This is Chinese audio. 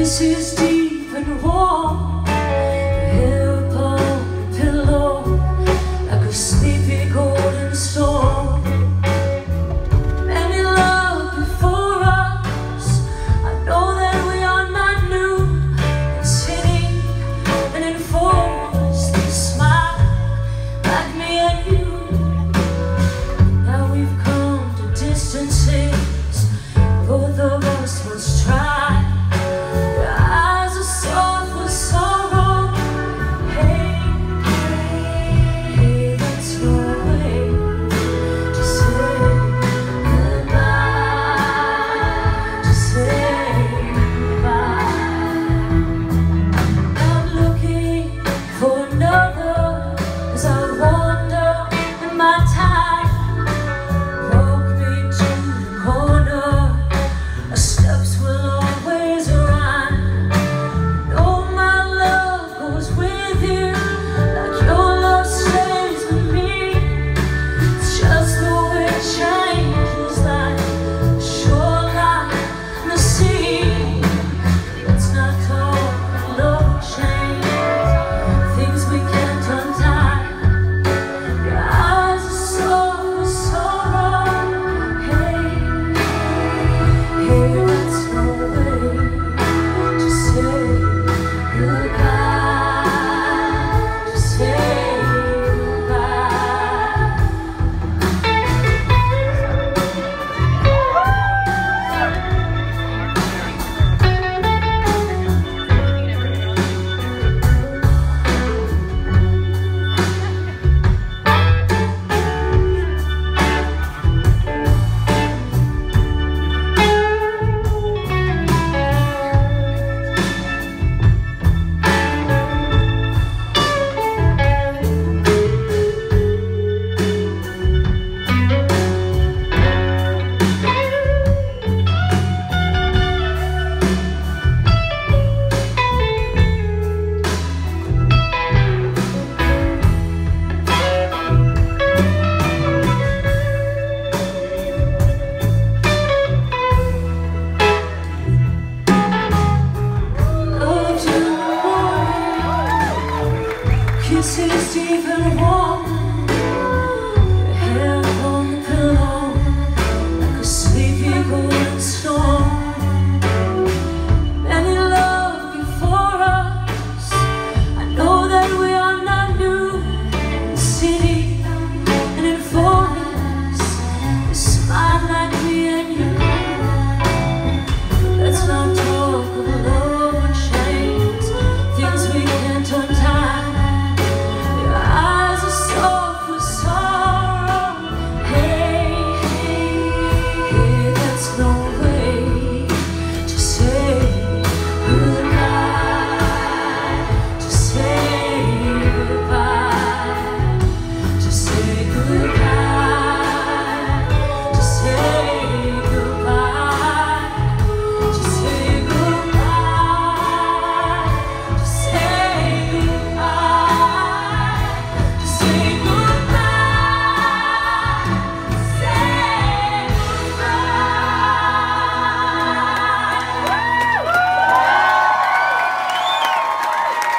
This is the 几分火。